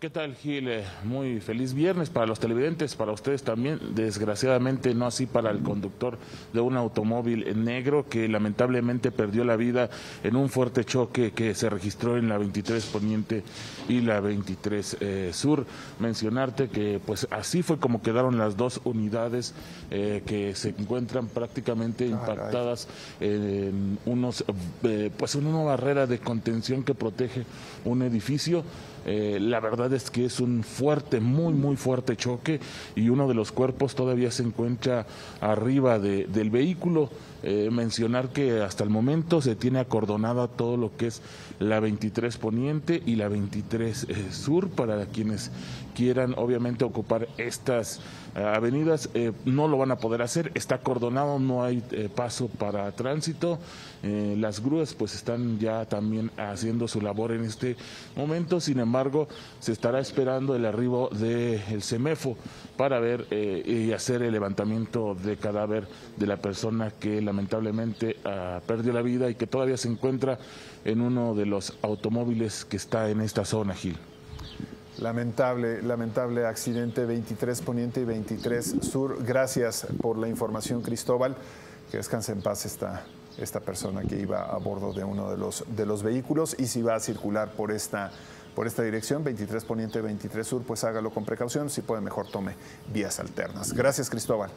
¿Qué tal, Gil? Eh, muy feliz viernes para los televidentes, para ustedes también. Desgraciadamente, no así para el conductor de un automóvil negro que lamentablemente perdió la vida en un fuerte choque que se registró en la 23 Poniente y la 23 eh, Sur. Mencionarte que, pues, así fue como quedaron las dos unidades eh, que se encuentran prácticamente impactadas en unos, pues, en una barrera de contención que protege un edificio. la verdad es que es un fuerte, muy, muy fuerte choque y uno de los cuerpos todavía se encuentra arriba del vehículo. Eh, mencionar que hasta el momento se tiene acordonada todo lo que es la 23 Poniente y la 23 eh, Sur para quienes quieran obviamente ocupar estas eh, avenidas. No lo van a poder hacer está acordonado no hay paso para tránsito. Las grúas pues están ya también haciendo su labor en este momento. Sin embargo se estará esperando el arribo del CEMEFO para ver y hacer el levantamiento de cadáver de la persona que lamentablemente uh, perdió la vida y que todavía se encuentra en uno de los automóviles que está en esta zona, Gil. Lamentable, lamentable accidente 23 Poniente y 23 Sur. Gracias por la información, Cristóbal. Que descanse en paz esta, esta persona que iba a bordo de uno de los, de los vehículos y si va a circular por esta, por esta dirección, 23 Poniente, 23 Sur, pues hágalo con precaución. Si puede, mejor tome vías alternas. Gracias, Cristóbal.